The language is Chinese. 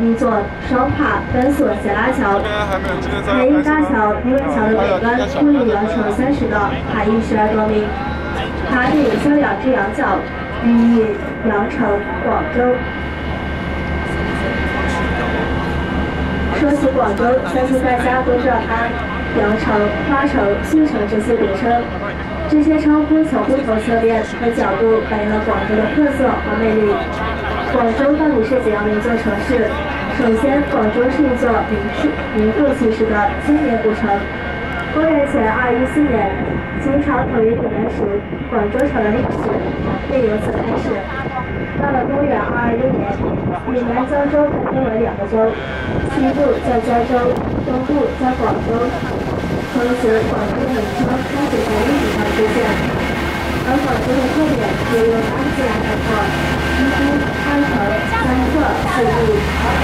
一座双跨单索斜拉桥，海印大桥因为桥的北端固有羊城三十个，海印十二多名。塔顶像两只羊角，寓意羊城、广州。说起广州，相信大家都知道它羊城、花城、新城这些别称。这些称呼从不同侧面和角度反映了广州的特色和魅力。广州到底是怎样的一座城市？首先，广州是一座名式名副其实的千年古城。公元前二一四年，秦朝统一鼎元时，广州城的历史便由此开始。到了公元二二一年，闽南胶州分为两个州，西部叫胶州，东部叫广州。从此，广州的名称开始在历史上出现。而广州的特点也由安字来概括 Thank you.